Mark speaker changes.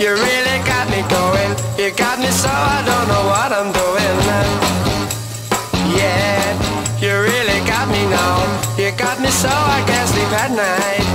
Speaker 1: You really got me going. You got me so I don't know what I'm doing. Yeah, you really got me now. You got me so I can't sleep at night.